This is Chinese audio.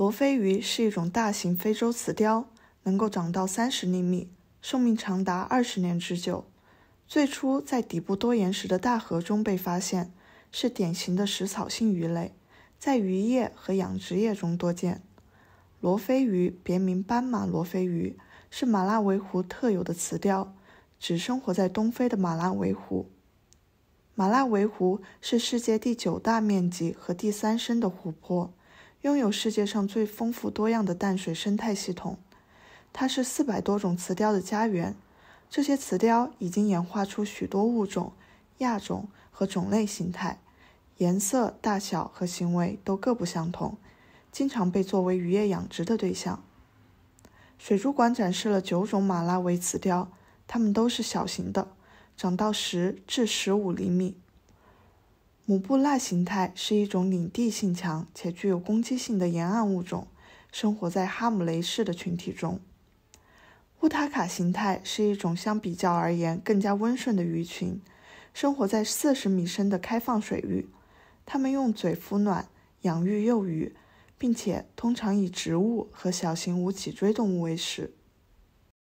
罗非鱼是一种大型非洲雌鲷，能够长到三十厘米，寿命长达二十年之久。最初在底部多岩石的大河中被发现，是典型的食草性鱼类，在渔业和养殖业中多见。罗非鱼别名斑马罗非鱼，是马拉维湖特有的雌鲷，只生活在东非的马拉维湖。马拉维湖是世界第九大面积和第三深的湖泊，拥有世界上最丰富多样的淡水生态系统。它是四百多种雌鲷的家园，这些雌鲷已经演化出许多物种、亚种和种类形态，颜色、大小和行为都各不相同，经常被作为渔业养殖的对象。水族馆展示了九种马拉维雌鲷，它们都是小型的。长到十至十五厘米。姆布纳形态是一种领地性强且具有攻击性的沿岸物种，生活在哈姆雷氏的群体中。乌塔卡形态是一种相比较而言更加温顺的鱼群，生活在四十米深的开放水域。它们用嘴孵卵、养育幼鱼，并且通常以植物和小型无脊椎动物为食。